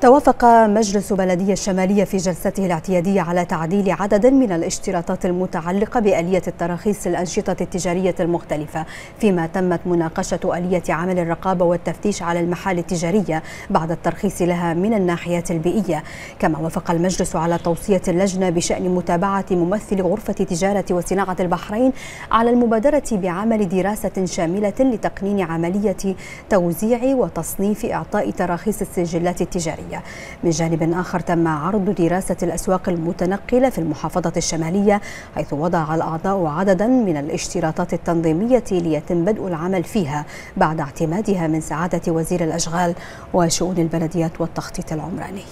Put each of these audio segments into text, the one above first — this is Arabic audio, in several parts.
توافق مجلس بلدية الشمالية في جلسته الاعتيادية على تعديل عدد من الاشتراطات المتعلقة بآلية التراخيص الأنشطة التجارية المختلفة فيما تمت مناقشة آلية عمل الرقابة والتفتيش على المحال التجارية بعد الترخيص لها من الناحية البيئية. كما وافق المجلس على توصية اللجنة بشأن متابعة ممثل غرفة تجارة وصناعة البحرين على المبادرة بعمل دراسة شاملة لتقنين عملية توزيع وتصنيف إعطاء تراخيص السجلات التجارية. الشمالية. من جانب آخر تم عرض دراسة الأسواق المتنقلة في المحافظة الشمالية حيث وضع الأعضاء عددا من الاشتراطات التنظيمية ليتم بدء العمل فيها بعد اعتمادها من سعادة وزير الأشغال وشؤون البلديات والتخطيط العمراني.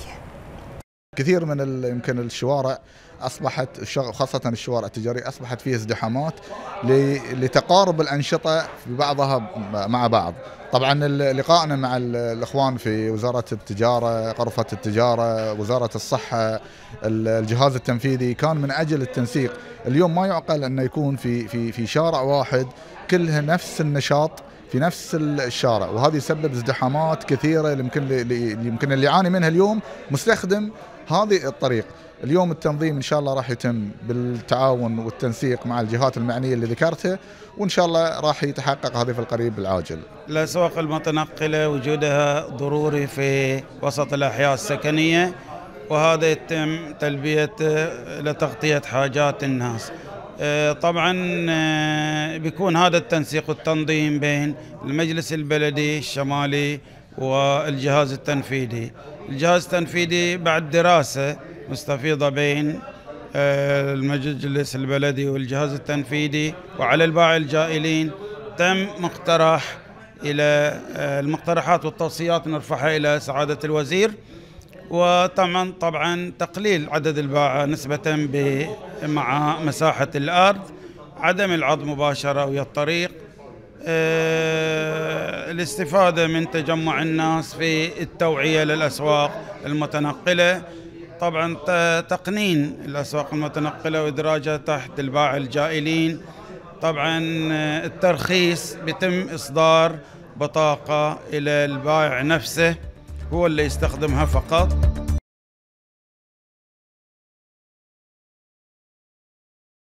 كثير من يمكن الشوارع أصبحت خاصة الشوارع التجارية أصبحت فيها ازدحامات لتقارب الأنشطة ببعضها مع بعض. طبعا لقائنا مع الأخوان في وزارة التجارة غرفة التجارة وزارة الصحة الجهاز التنفيذي كان من أجل التنسيق. اليوم ما يعقل انه يكون في في في شارع واحد كلها نفس النشاط في نفس الشارع وهذا يسبب ازدحامات كثيرة يمكن يمكن اللي يعاني منها اليوم مستخدم هذه الطريق اليوم التنظيم إن شاء الله راح يتم بالتعاون والتنسيق مع الجهات المعنية اللي ذكرتها وإن شاء الله راح يتحقق هذه في القريب العاجل. الاسواق المتنقلة وجودها ضروري في وسط الأحياء السكنية وهذا يتم تلبية لتغطية حاجات الناس. آه، طبعا آه، بيكون هذا التنسيق والتنظيم بين المجلس البلدي الشمالي والجهاز التنفيذي. الجهاز التنفيذي بعد دراسة مستفيضة بين آه، المجلس البلدي والجهاز التنفيذي وعلى الباعي الجائلين تم مقترح إلى المقترحات والتوصيات نرفعها إلى سعادة الوزير. وطبعا طبعا تقليل عدد الباعة نسبة مع مساحة الأرض عدم العض مباشرة ويا الطريق. آه، الاستفادة من تجمع الناس في التوعية للأسواق المتنقلة. طبعا تقنين الأسواق المتنقلة وإدراجها تحت الباع الجائلين. طبعا آه، الترخيص بيتم إصدار بطاقة إلى البائع نفسه هو اللي يستخدمها فقط.